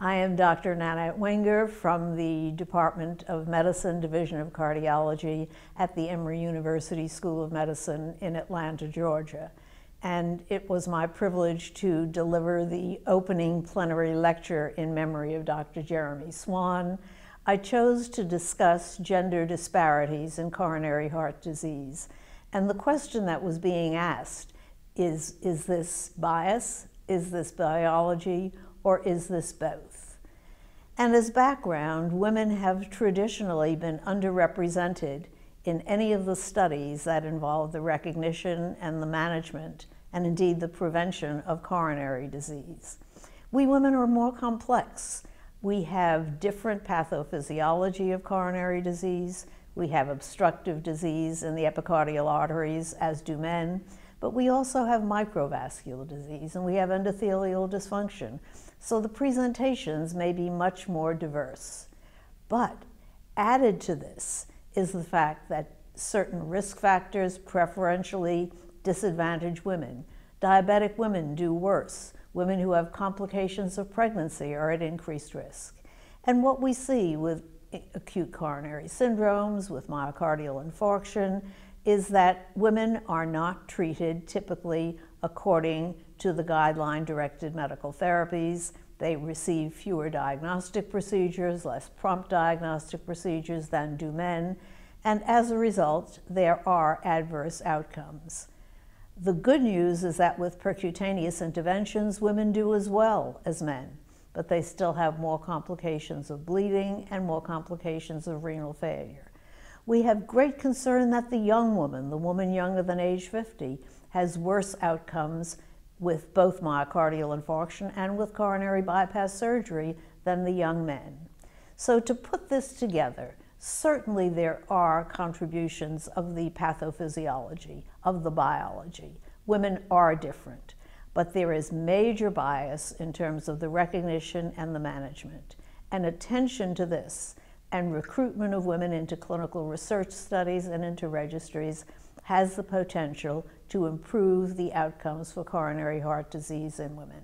I am Dr. Nanette Wenger from the Department of Medicine, Division of Cardiology at the Emory University School of Medicine in Atlanta, Georgia. And it was my privilege to deliver the opening plenary lecture in memory of Dr. Jeremy Swan. I chose to discuss gender disparities in coronary heart disease. And the question that was being asked is, is this bias? Is this biology? Or is this both? And as background, women have traditionally been underrepresented in any of the studies that involve the recognition and the management, and indeed the prevention of coronary disease. We women are more complex. We have different pathophysiology of coronary disease. We have obstructive disease in the epicardial arteries, as do men. But we also have microvascular disease and we have endothelial dysfunction. So the presentations may be much more diverse. But added to this is the fact that certain risk factors preferentially disadvantage women. Diabetic women do worse. Women who have complications of pregnancy are at increased risk. And what we see with acute coronary syndromes, with myocardial infarction, is that women are not treated typically according to the guideline directed medical therapies. They receive fewer diagnostic procedures, less prompt diagnostic procedures than do men, and as a result, there are adverse outcomes. The good news is that with percutaneous interventions, women do as well as men, but they still have more complications of bleeding and more complications of renal failure. We have great concern that the young woman, the woman younger than age 50, has worse outcomes with both myocardial infarction and with coronary bypass surgery than the young men. So to put this together, certainly there are contributions of the pathophysiology, of the biology. Women are different, but there is major bias in terms of the recognition and the management. And attention to this and recruitment of women into clinical research studies and into registries has the potential to improve the outcomes for coronary heart disease in women.